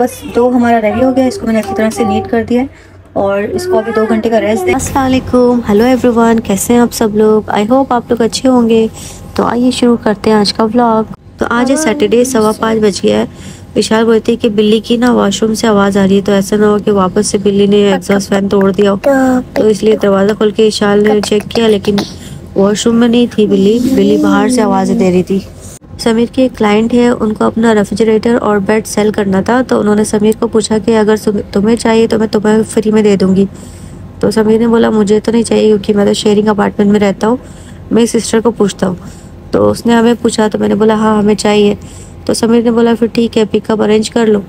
बस दो हमारा रेडी हो गया, इसको मैंने अच्छी तरह से नीट कर दिया है और इसको अभी दो घंटे का रेस्ट दें असलकुम हेलो एवरीवन कैसे हैं आप सब लोग? आई होप आप लोग अच्छे होंगे। तो आइए शुरू करते हैं आज का व्लॉग तो आज है सैटरडे सवा पाँच बज गया है। विशाल बोलती है कि बिल्ली की ना वॉशरूम से आवाज़ आ रही है तो ऐसा ना हो कि वापस से बिल्ली ने एग्जॉस्ट फ़ैन तोड़ दिया हो। तो इसलिए दरवाज़ा खोल के विशाल ने चेक किया, लेकिन वॉशरूम में नहीं थी बिल्ली। बिल्ली बाहर से आवाज़ें दे रही थी। समीर के एक क्लाइंट है, उनको अपना रेफ्रिजरेटर और बेड सेल करना था तो उन्होंने समीर को पूछा कि अगर तुम्हें चाहिए तो मैं तुम्हें फ्री में दे दूँगी। तो समीर ने बोला, मुझे तो नहीं चाहिए क्योंकि मैं तो शेयरिंग अपार्टमेंट में रहता हूँ मेरी सिस्टर को पूछता हूँ। तो उसने हमें पूछा तो मैंने बोला हाँ हमें चाहिए। तो समीर ने बोला, फिर ठीक है पिकअप अरेंज कर लो।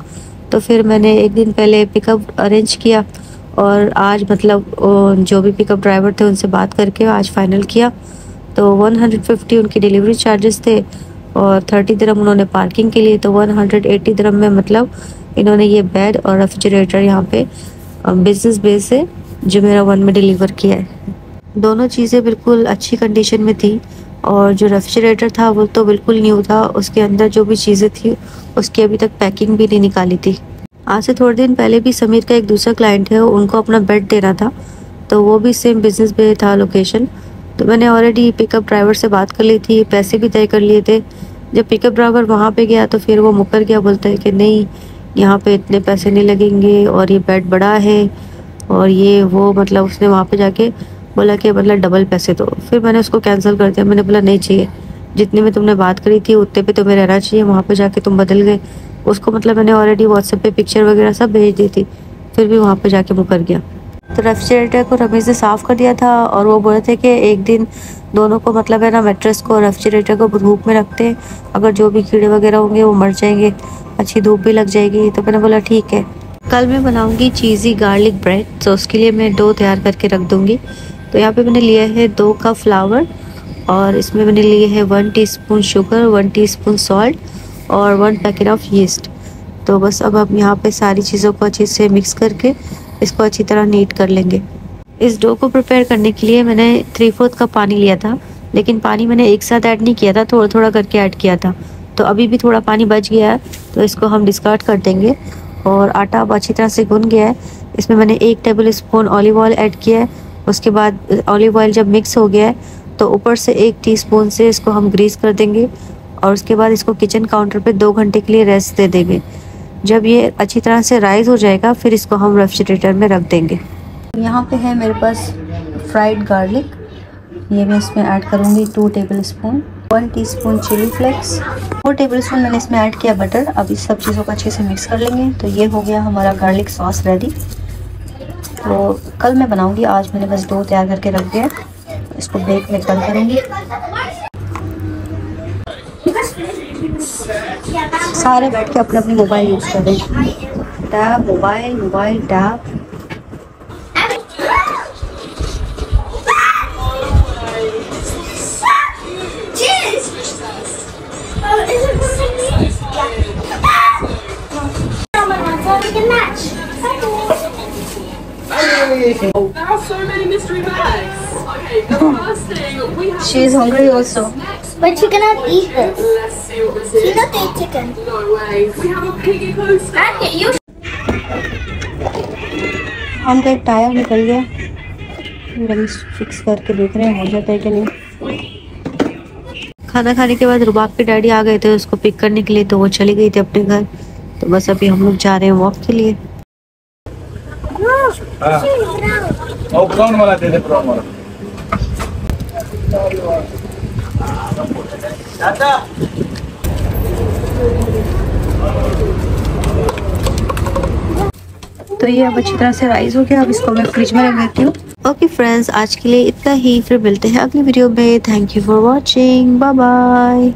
तो फिर मैंने एक दिन पहले पिकअप अरेंज किया और आज मतलब जो भी पिकअप ड्राइवर थे उनसे बात करके आज फाइनल किया। तो 150 उनकी डिलीवरी चार्जेस थे। और थर्टी दिरम उन्होंने पार्किंग के लिए तो वन हंड्रेड एट्टी दिरम में मतलब इन्होंने ये बेड और रेफ्रिजरेटर यहाँ पे बिज़नेस बेस से जो मेरा वन में डिलीवर किया है। दोनों चीज़ें बिल्कुल अच्छी कंडीशन में थी और जो रेफ्रिजरेटर था वो तो बिल्कुल न्यू था, उसके अंदर जो भी चीज़ें थी, उसकी अभी तक पैकिंग भी नहीं निकाली थी। आज से थोड़े दिन पहले भी समीर का एक दूसरा क्लाइंट है, उनको अपना बेड देना था तो वो भी सेम बिज़नेस पे था लोकेशन तो मैंने ऑलरेडी पिकअप ड्राइवर से बात कर ली थी, पैसे भी तय कर लिए थे। जब पिकअप ड्राइवर वहाँ पे गया तो फिर वो मुकर गया, बोलता है कि नहीं, यहाँ पे इतने पैसे नहीं लगेंगे और ये बेड बड़ा है और ये वो मतलब उसने वहाँ पे जाके बोला कि मतलब डबल पैसे दो। फिर मैंने उसको कैंसिल कर दिया। मैंने बोला, नहीं चाहिए। जितने में तुमने बात करी थी, उतने पे तुम्हें रहना चाहिए। वहाँ पे जाके तुम बदल गए। उसको मतलब मैंने ऑलरेडी व्हाट्सएप पे पिक्चर वगैरह सब भेज दी थी। फिर भी वहाँ पे जाके मुकर गया। तो रेफ्रिजरेटर को रमेश ने साफ़ कर दिया था और वो बोले थे कि एक दिन दोनों को मतलब है ना मेट्रेस को रेफ्रिजरेटर को धूप में रखते, अगर जो भी कीड़े वगैरह होंगे वो मर जाएँगे, अच्छी धूप भी लग जाएगी। तो मैंने बोला, ठीक है, कल मैं बनाऊँगी चीज़ी गार्लिक ब्रेड तो उसके लिए मैं डो तैयार करके रख दूँगी। तो यहाँ पे मैंने लिया है दो कप फ्लावर और इसमें मैंने लिए है one teaspoon sugar one teaspoon salt और वन पैकेट ऑफ़ यीस्ट तो बस अब हम यहाँ पे सारी चीज़ों को अच्छे से मिक्स करके इसको अच्छी तरह नीट कर लेंगे। इस डो को प्रिपेयर करने के लिए मैंने थ्री फोर्थ कप पानी लिया था, लेकिन पानी मैंने एक साथ ऐड नहीं किया था थोड़ा थोड़ा करके ऐड किया था। तो अभी भी थोड़ा पानी बच गया है तो इसको हम डिस्कार्ड कर देंगे। और आटा अब अच्छी तरह से गुन गया है। इसमें मैंने एक tablespoon olive oil add किया है। उसके बाद ऑलिव ऑयल जब मिक्स हो गया है तो ऊपर से एक टीस्पून से इसको हम ग्रीस कर देंगे। और उसके बाद इसको किचन काउंटर पे दो घंटे के लिए रेस्ट दे देंगे। जब ये अच्छी तरह से राइज हो जाएगा, फिर इसको हम रेफ्रिजरेटर में रख देंगे। यहाँ पे है मेरे पास फ्राइड गार्लिक। ये मैं इसमें ऐड करूँगी two tablespoon one teaspoon chilli flakes four tablespoon मैंने इसमें ऐड किया बटर अब इस सब चीज़ों को अच्छे से मिक्स कर लेंगे। तो ये हो गया हमारा गार्लिक सॉस रेडी तो कल मैं बनाऊँगी। आज मैंने बस दो तैयार करके रख दिया। इसको बेक में कल करूँगी। सारे बैठ के अपने अपने मोबाइल यूज़ कर रहे हैं। Tab mobile mobile tab. There are so many mystery bags. Okay, the first thing we have. She is hungry also. But you cannot eat this. Let's see what this is. not eat chicken. No way. We have a piggy coaster. And you हम का एक tyre निकल गया अभी fix करके देख रहे हैं हो जाता है कि नहीं खाना खाने के बाद रुबाब के डैडी आ गए थे उसको पिक करने के लिए तो वो चली गई थी अपने घर तो बस अभी हम लोग जा रहे हैं वॉक के लिए और कौन वाला दे दे वाला चाचा तो ये अब अच्छी तरह से राइस हो गया अब इसको मैं फ्रिज में रख देती हूँ। ओके फ्रेंड्स आज के लिए इतना ही। फिर मिलते हैं अगली वीडियो में। Thank you for watching bye bye